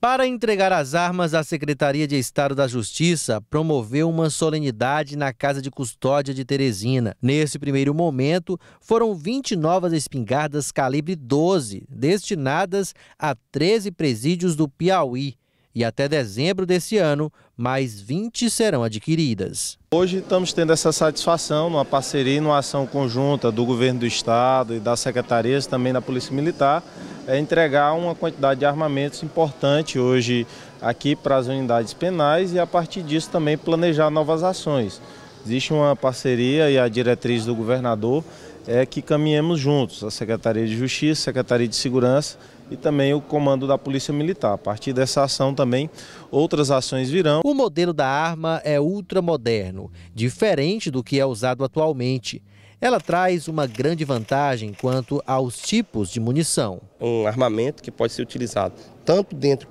Para entregar as armas, a Secretaria de Estado da Justiça promoveu uma solenidade na Casa de Custódia de Teresina. Nesse primeiro momento, foram 20 novas espingardas calibre 12, destinadas a 13 presídios do Piauí e até dezembro desse ano, mais 20 serão adquiridas. Hoje estamos tendo essa satisfação numa parceria e numa ação conjunta do governo do estado e das secretarias, também da Polícia Militar, é entregar uma quantidade de armamentos importante hoje aqui para as unidades penais e a partir disso também planejar novas ações. Existe uma parceria e a diretriz do governador é que caminhemos juntos, a Secretaria de Justiça, a Secretaria de Segurança e também o comando da Polícia Militar. A partir dessa ação também outras ações virão. O modelo da arma é ultramoderno, diferente do que é usado atualmente. Ela traz uma grande vantagem quanto aos tipos de munição. Um armamento que pode ser utilizado tanto dentro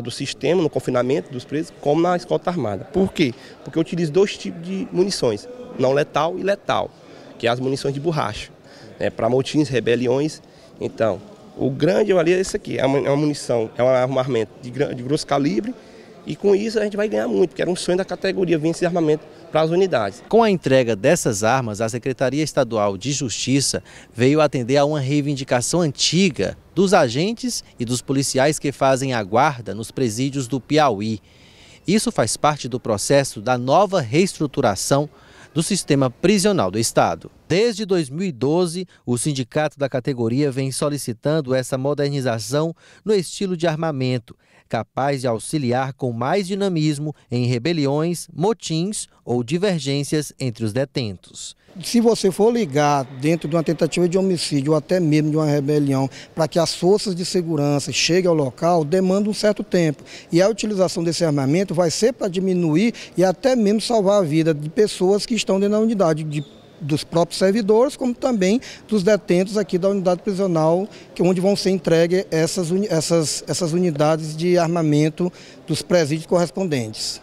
do sistema, no confinamento dos presos, como na escolta armada. Por quê? Porque eu utilizo dois tipos de munições, não letal e letal, que é as munições de borracha, né, para motins, rebeliões. Então, o grande ali é esse aqui, é uma, é uma munição, é um armamento de, de, grosso calibre e com isso a gente vai ganhar muito, porque era um sonho da categoria vir esse armamento para as unidades. Com a entrega dessas armas, a Secretaria Estadual de Justiça veio atender a uma reivindicação antiga dos agentes e dos policiais que fazem a guarda nos presídios do Piauí. Isso faz parte do processo da nova reestruturação do sistema prisional do Estado. Desde 2012, o sindicato da categoria vem solicitando essa modernização no estilo de armamento, capaz de auxiliar com mais dinamismo em rebeliões, motins ou divergências entre os detentos. Se você for ligar dentro de uma tentativa de homicídio ou até mesmo de uma rebelião, para que as forças de segurança cheguem ao local, demanda um certo tempo. E a utilização desse armamento vai ser para diminuir e até mesmo salvar a vida de pessoas que estão dentro da unidade, de dos próprios servidores, como também dos detentos aqui da unidade prisional, que onde vão ser entregues essas, essas, essas unidades de armamento dos presídios correspondentes.